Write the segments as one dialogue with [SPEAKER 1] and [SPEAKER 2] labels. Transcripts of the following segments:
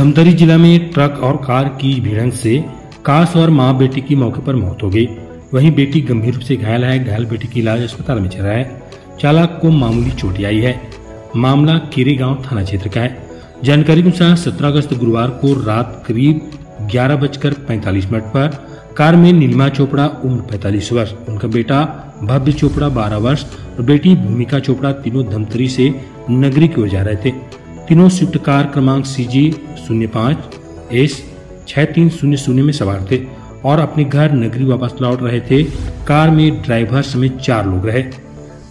[SPEAKER 1] धमतरी जिला में ट्रक और कार की भिड़ंत से कार सवार माँ बेटी की मौके पर मौत हो गई। वहीं बेटी गंभीर रूप से घायल है। घायल बेटी की इलाज अस्पताल में चल रहा है। चालक को मामूली चोट आई है। मामला केरे गाँव थाना क्षेत्र का है। जानकारी के अनुसार सत्रह अगस्त गुरुवार को रात करीब ग्यारह बजकर पैंतालीस मिनट पर कार में नीलिमा चोपड़ा उम्र पैंतालीस वर्ष, उनका बेटा भव्य चोपड़ा बारह वर्ष और बेटी भूमिका चोपड़ा तीनों धमतरी से नगरी की ओर जा रहे थे। तीनों स्विफ्ट कार क्रमांक सी जी शून्य पाँच एस छह तीन शून्य शून्य में सवार थे और अपने घर नगरी वापस लौट रहे थे। कार में ड्राइवर समेत चार लोग रहे।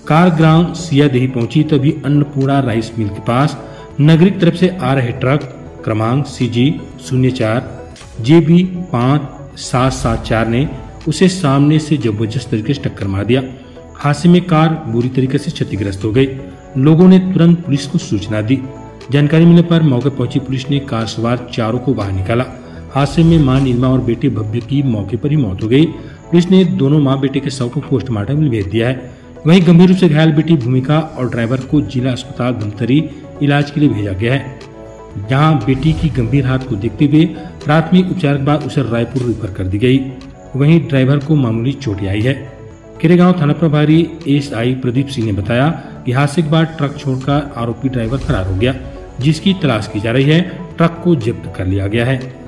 [SPEAKER 1] कार ग्राम सियादेही पहुँची, तभी अन्नपूर्णा राइस मिल के पास नगरी तरफ़ से आ रहे ट्रक क्रमांक सी जी शून्य चार जे बी पाँच सात सात चार ने उसे सामने से ज़बरदस्त तरीके से टक्कर मार दिया। हादसे में कार बुरी तरीके से क्षतिग्रस्त हो गई। लोगों ने तुरंत पुलिस को सूचना दी। जानकारी मिलने पर मौके पहुँची पुलिस ने कार सवार चारों को बाहर निकाला। हादसे में माँ, नीलमा और बेटे भव्य की मौके पर ही मौत हो गई। पुलिस ने दोनों माँ, बेटे के शव को पोस्टमार्टम में भेज दिया है। वहीं गंभीर रूप से घायल बेटी भूमिका और ड्राइवर को जिला अस्पताल धमतरी इलाज के लिए भेजा गया है, जहाँ बेटी की गंभीर हालत को देखते हुए प्राथमिक उपचार के बाद उसे रायपुर रेफर कर दी गई। वहीं ड्राइवर को मामूली चोट आई है। केरेगांव थाना प्रभारी एस आई प्रदीप सिंह ने बताया कि हादसे के बाद ट्रक छोड़कर आरोपी ड्राइवर फरार हो गया। जिसकी तलाश की जा रही है ट्रक को जब्त कर लिया गया है।